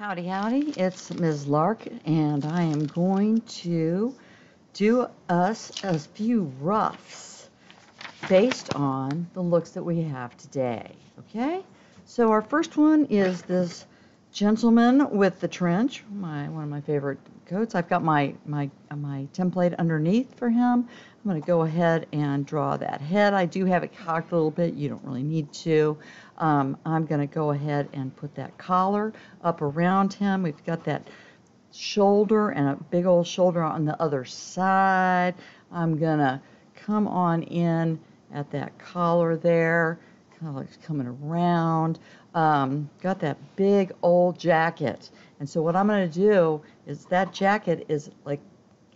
Howdy, howdy. It's Ms. Lark, and I am going to do us a few roughs based on the looks that we have today. Okay? So, our first one is this gentleman with the trench, my one of my favorite coats. I've got my, my, my template underneath for him. I'm going to go ahead and draw that head. I do have it cocked a little bit. You don't really need to. Um, I'm going to go ahead and put that collar up around him. We've got that shoulder and a big old shoulder on the other side. I'm going to come on in at that collar there, like coming around. Um, got that big old jacket. And so what I'm going to do is that jacket is like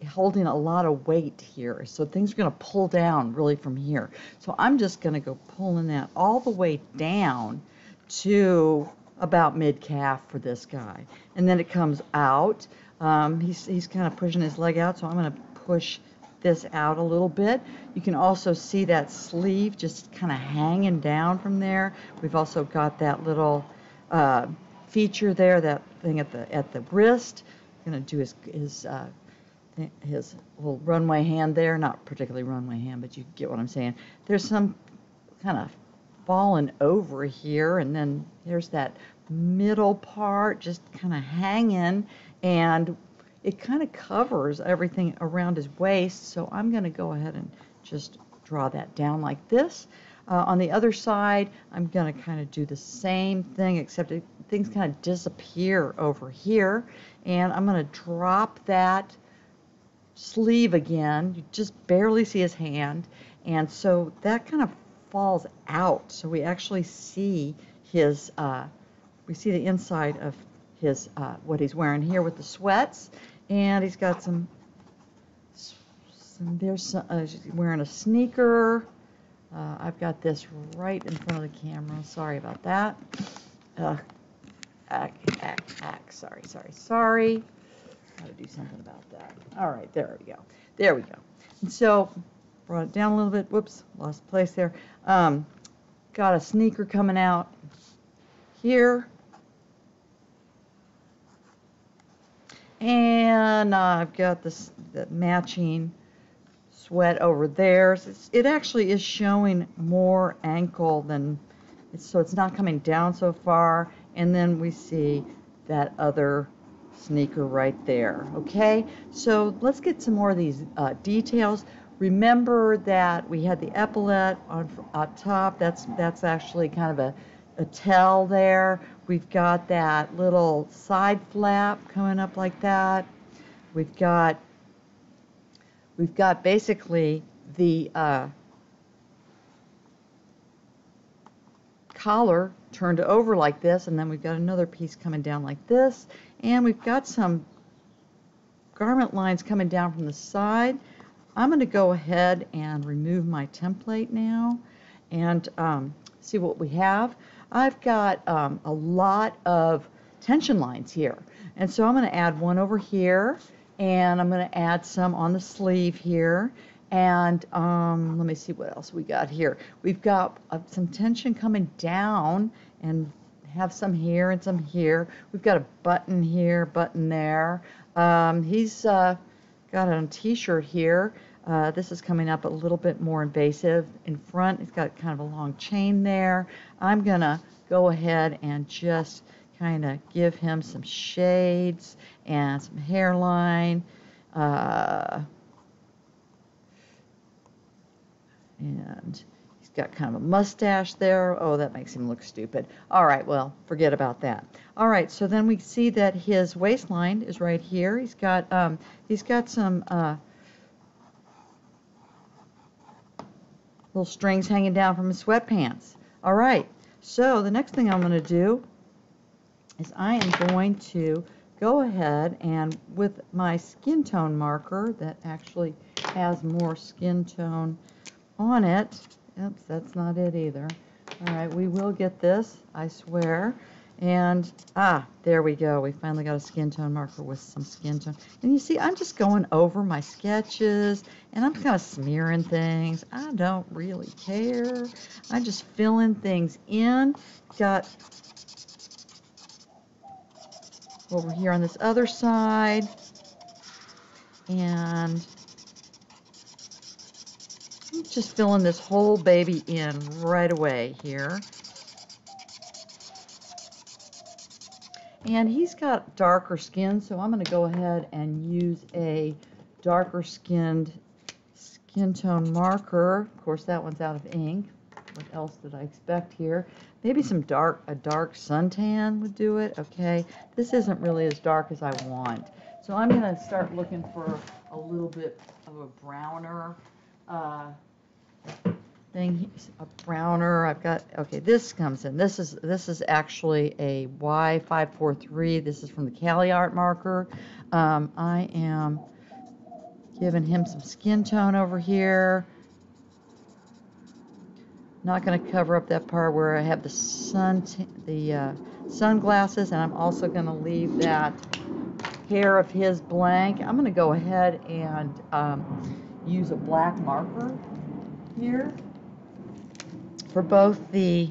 holding a lot of weight here. So things are going to pull down really from here. So I'm just going to go pulling that all the way down to about mid calf for this guy. And then it comes out. Um, he's, he's kind of pushing his leg out, so I'm going to push this out a little bit. You can also see that sleeve just kind of hanging down from there. We've also got that little uh, feature there, that thing at the at the wrist. I'm going to do his, his uh, his little runway hand there, not particularly runway hand, but you get what I'm saying. There's some kind of fallen over here, and then there's that middle part just kind of hanging, and it kind of covers everything around his waist. So I'm going to go ahead and just draw that down like this. Uh, on the other side, I'm going to kind of do the same thing, except it, things kind of disappear over here. And I'm going to drop that sleeve again. You just barely see his hand. And so that kind of falls out. So we actually see his, uh, we see the inside of his, uh, what he's wearing here with the sweats. And he's got some, some there's some, uh, wearing a sneaker. Uh, I've got this right in front of the camera. Sorry about that. Uh, ack, ack. Sorry, sorry, sorry. Got to do something about that. All right, there we go. There we go. And so, brought it down a little bit. Whoops, lost place there. Um, got a sneaker coming out here. And uh, I've got this the matching sweat over there. So it actually is showing more ankle than, it's, so it's not coming down so far. And then we see that other sneaker right there. Okay, so let's get some more of these uh, details. Remember that we had the epaulette on, top. That's that's actually kind of a, a tail there. We've got that little side flap coming up like that. We've got we've got basically the uh, collar turned over like this, and then we've got another piece coming down like this, and we've got some garment lines coming down from the side. I'm going to go ahead and remove my template now and um, see what we have. I've got um, a lot of tension lines here, and so I'm going to add one over here, and I'm going to add some on the sleeve here, and um, let me see what else we got here. We've got uh, some tension coming down and have some here and some here. We've got a button here, button there. Um, he's uh, got a t-shirt here. Uh, this is coming up a little bit more invasive. In front, it's got kind of a long chain there. I'm going to go ahead and just kind of give him some shades and some hairline. Uh, and he's got kind of a mustache there. Oh, that makes him look stupid. All right, well, forget about that. All right, so then we see that his waistline is right here. He's got um, he's got some uh, little strings hanging down from his sweatpants. All right, so the next thing I'm going to do is I am going to go ahead and with my skin tone marker that actually has more skin tone on it. Oops, that's not it either. All right, we will get this, I swear. And, ah, there we go. We finally got a skin tone marker with some skin tone. And you see, I'm just going over my sketches, and I'm kind of smearing things. I don't really care. I'm just filling things in. Got over here on this other side. And just filling this whole baby in right away here. And he's got darker skin, so I'm going to go ahead and use a darker skinned skin tone marker. Of course, that one's out of ink. What else did I expect here? Maybe some dark, a dark suntan would do it. Okay, this isn't really as dark as I want. So I'm going to start looking for a little bit of a browner uh, thing, a browner. I've got, okay, this comes in. This is this is actually a Y543. This is from the Caliart marker. Um, I am giving him some skin tone over here. Not going to cover up that part where I have the sun, the uh, sunglasses, and I'm also going to leave that hair of his blank. I'm going to go ahead and um, use a black marker here for both the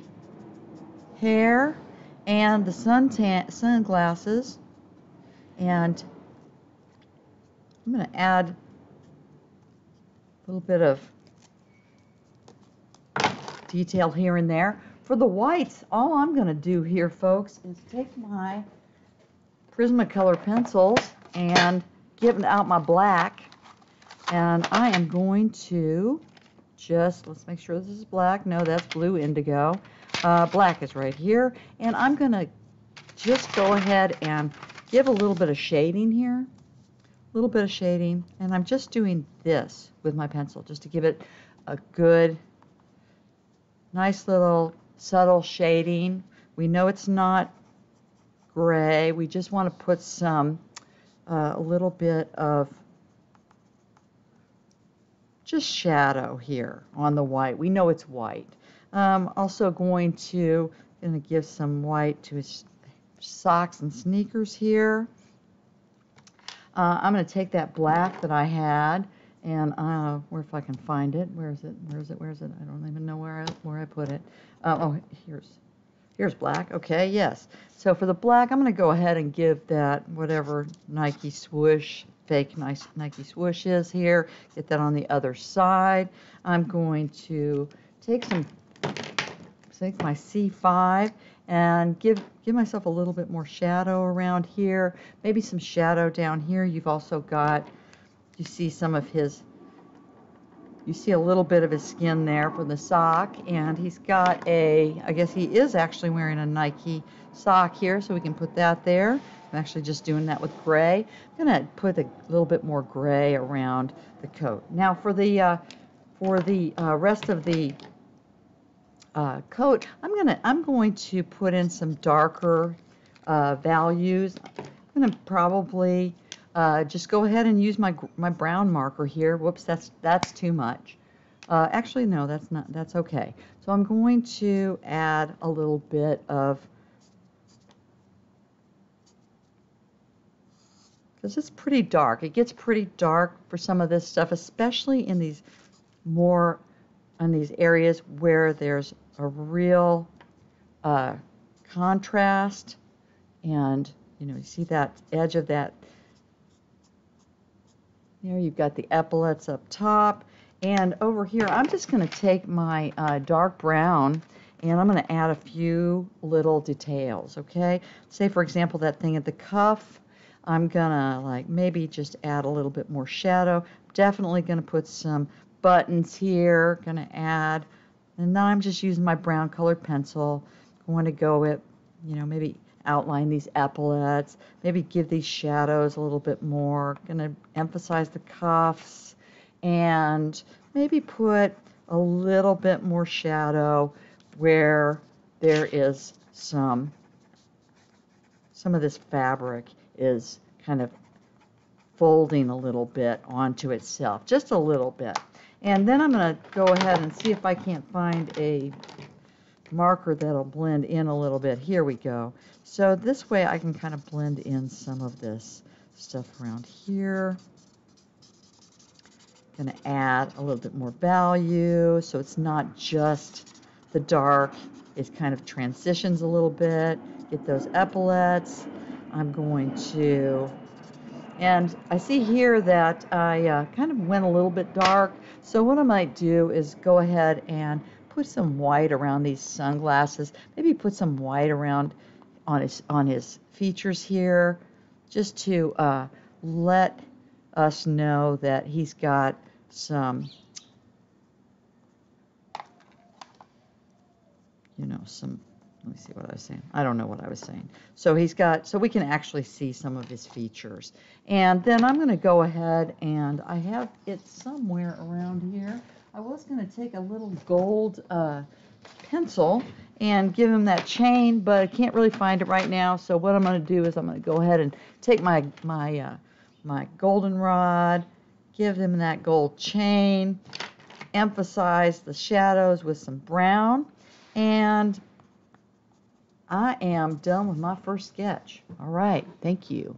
hair and the suntan sunglasses and I'm going to add a little bit of detail here and there. For the whites, all I'm going to do here, folks, is take my Prismacolor pencils and give out my black and I am going to just, let's make sure this is black. No, that's blue indigo. Uh, black is right here. And I'm going to just go ahead and give a little bit of shading here. A little bit of shading. And I'm just doing this with my pencil just to give it a good, nice little subtle shading. We know it's not gray. We just want to put some, uh, a little bit of just shadow here on the white. We know it's white. Um, also going to going to give some white to his socks and sneakers here. Uh, I'm going to take that black that I had and uh, where if I can find it. Where is it? Where is it? Where is it? I don't even know where I, where I put it. Uh, oh, here's here's black. Okay, yes. So for the black, I'm going to go ahead and give that whatever Nike swoosh fake nice Nike swooshes here. Get that on the other side. I'm going to take some, take my C5 and give give myself a little bit more shadow around here. Maybe some shadow down here. You've also got, you see some of his, you see a little bit of his skin there for the sock. And he's got a, I guess he is actually wearing a Nike sock here, so we can put that there. I'm actually just doing that with gray. I'm going to put a little bit more gray around the coat. Now for the uh, for the uh, rest of the uh, coat, I'm gonna I'm going to put in some darker uh, values. I'm going to probably uh, just go ahead and use my my brown marker here. Whoops, that's that's too much. Uh, actually, no, that's not. That's okay. So I'm going to add a little bit of because it's pretty dark. It gets pretty dark for some of this stuff, especially in these more, in these areas where there's a real uh, contrast and, you know, you see that edge of that, there you've got the epaulets up top. And over here, I'm just going to take my uh, dark brown and I'm going to add a few little details, okay? Say, for example, that thing at the cuff I'm gonna like maybe just add a little bit more shadow. Definitely gonna put some buttons here, gonna add, and now I'm just using my brown colored pencil. Going to go it, you know, maybe outline these epaulets, maybe give these shadows a little bit more. Gonna emphasize the cuffs and maybe put a little bit more shadow where there is some some of this fabric is kind of folding a little bit onto itself, just a little bit. And then I'm going to go ahead and see if I can't find a marker that'll blend in a little bit. Here we go. So this way I can kind of blend in some of this stuff around here. Going to add a little bit more value so it's not just the dark. It kind of transitions a little bit. Get those epaulets. I'm going to, and I see here that I uh, kind of went a little bit dark. So what I might do is go ahead and put some white around these sunglasses. Maybe put some white around on his on his features here, just to uh, let us know that he's got some, you know, some. Let me see what I was saying. I don't know what I was saying. So he's got, so we can actually see some of his features. And then I'm going to go ahead and I have it somewhere around here. I was going to take a little gold uh, pencil and give him that chain, but I can't really find it right now. So what I'm going to do is I'm going to go ahead and take my my uh, my goldenrod, give him that gold chain, emphasize the shadows with some brown, and I am done with my first sketch. All right, thank you.